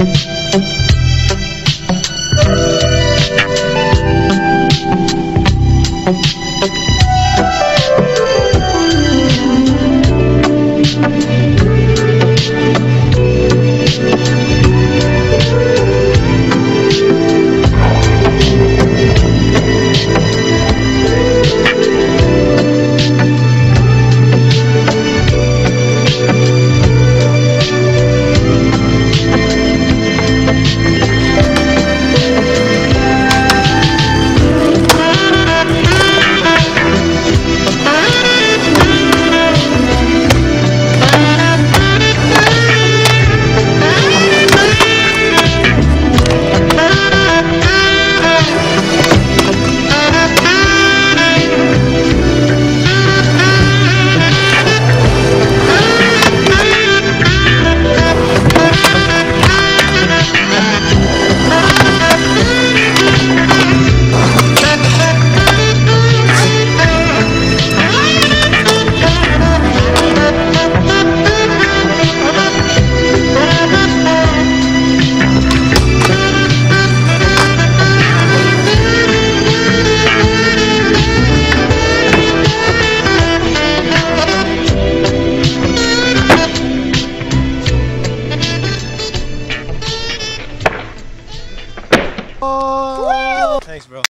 Thank you. Thanks, bro.